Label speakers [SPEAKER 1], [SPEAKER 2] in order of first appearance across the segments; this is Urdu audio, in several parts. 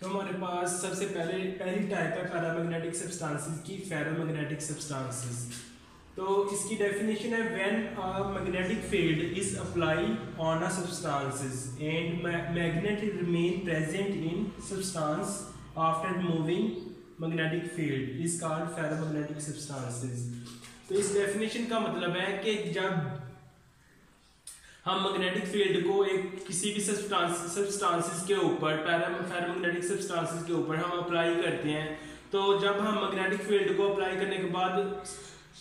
[SPEAKER 1] تو ہمارے پاس سب سے پہلے پہلی ٹائپ ہے پیرا میگنیٹک سبسٹانسز کی فیرو میگنیٹک سبسٹانسز تو اس کی ڈیفینیشن ہے when magnetic field is apply on a substances and magnet remain present in substance after moving magnetic field is called ferro magnetic substances تو اس ڈیفینیشن کا مطلب ہے کہ جب ہم میگنیٹک فیلڈ کو ایک کسی بھی سبسٹانسز کے اوپر فیرو سبسٹانسز کے اوپر ہم اپلائی کرتے ہیں۔ تو جب ہم میگنیٹک فیلڈ کو اپلائی کرنے کے بعد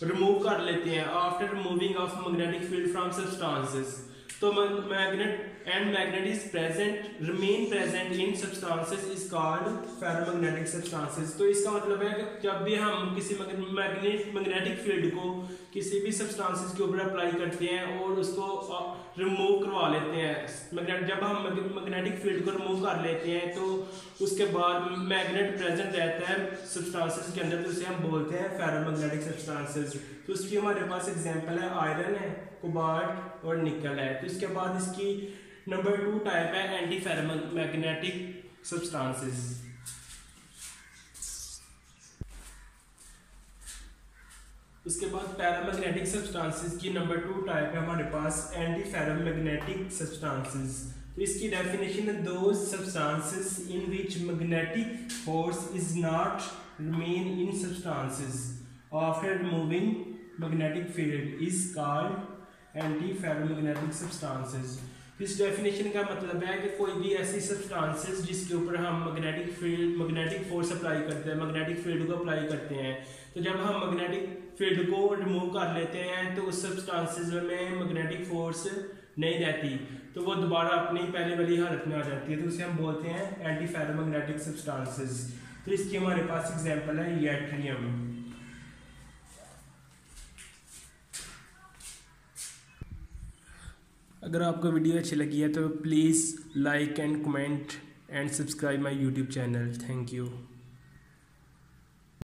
[SPEAKER 1] ریموو کر لیتے ہیں after removing of magnetic field from substances تو magnet and magnet is present remain present in substances is called ferro magnetic substances تو اس کا مطلب ہے کہ جب بھی ہم کسی میگنیٹ میگنیٹک فیلڈ کو کسی بھی سبسٹانسز کے اوپر اپلائی کرتے ہیں اور اس کو ریموو کروا لیتے ہیں جب ہم میگنیٹک فیلڈ کو ریموو کر لیتے ہیں تو اس کے بعد میگنیٹ پریزنٹ رہتا ہے سبسٹانسز کے اندر، تو اسے ہم بولتے ہیں فیرو میگنیٹک سبسٹانسز تو اس کی ہمارے پاس ایگزامپل ہے آئرن ہے کوبالٹ اور نکل ہے۔ تو اس کے بعد اس کی نمبر ٹو ٹائپ ہے اینٹی فیرو میگنیٹک سبسٹانسز اس کے بعد پیرامیگنیٹک سبسٹانسز کی نمبر ٹو ٹائپ ہے ہمارے پاس اینٹی فیرو میگنیٹک سبسٹانسز تو اس کی ڈیفینیشن ہے those substances in which magnetic force is not remain in substances after moving magnetic field is called anti ferro magnetic substances us definition کا مطلب ہے کہ کوئی بھی ایسی سبسٹانسز جس کے اوپر ہم magnetic field magnetic force apply کرتے ہیں میگنیٹک فیلڈ کو اپلائی کرتے ہیں۔ تو جب ہم میگنیٹک فیلڈ کو ریموو کر لیتے ہیں، تو اس سبسٹانسز میں میگنیٹک فورس نہیں رہتی۔ تو وہ دوبارہ اپنی پہلے والی حالت میں آ جاتی ہے۔ تو اسے ہم بولتے ہیں اینٹی فیرو میگنیٹک سبسٹانسز تو اس کی ہمارے پاس ایگزامپل ہے یٹریم اگر آپ کو ویڈیو اچھی لگی ہے تو please like and comment and subscribe my YouTube channel. Thank you